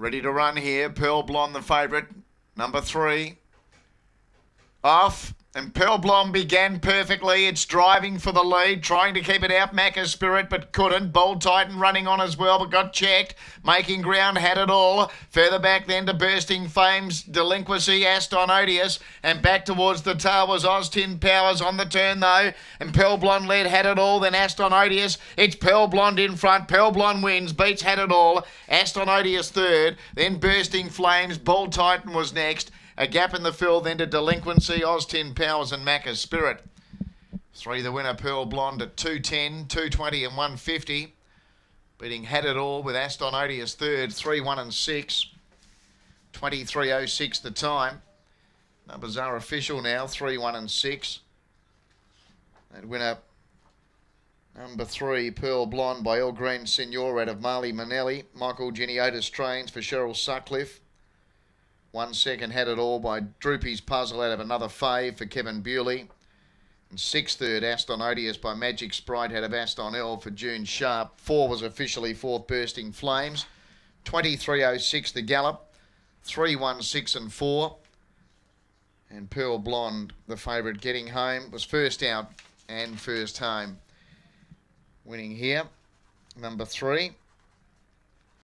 Ready to run here. Pearl Blonde, the favourite. Number three. Off. And Pearl began perfectly. It's driving for the lead, trying to keep it out. Macca Spirit, but couldn't. Bold Titan running on as well, but got checked. Making ground, had it all. Further back then to Bursting Flames, Delinquency, Aston Odious. And back towards the tail was Austin Powers on the turn though. And Pearl Blonde led, had it all. Then Aston Odious. It's Pearl Blonde in front. Pearl Blonde wins, beats had it all. Aston Odious third. Then Bursting Flames. Bold Titan was next. A gap in the field, then to Delinquency, Austin Powers and Macca's Spirit. Three the winner, Pearl Blonde at 210, 220 and 150. Beating Had It All with Aston Odious third, 3, 1 and 6. 23.06 the time. Numbers are official now, 3, 1 and 6. That winner, number 3, Pearl Blonde by El Grand Senor out of Marley Manelli. Michael Geniotis trains for Cheryl Sutcliffe. One second had it all by Droopy's Puzzle out of another fave for Kevin Bewley. And six third Aston Odious by Magic Sprite out of Aston L for June Sharp. Four was officially fourth Bursting Flames. 23.06 the Gallop. 3.16 and 4. And Pearl Blonde, the favourite, getting home, was first out and first home. Winning here, number three.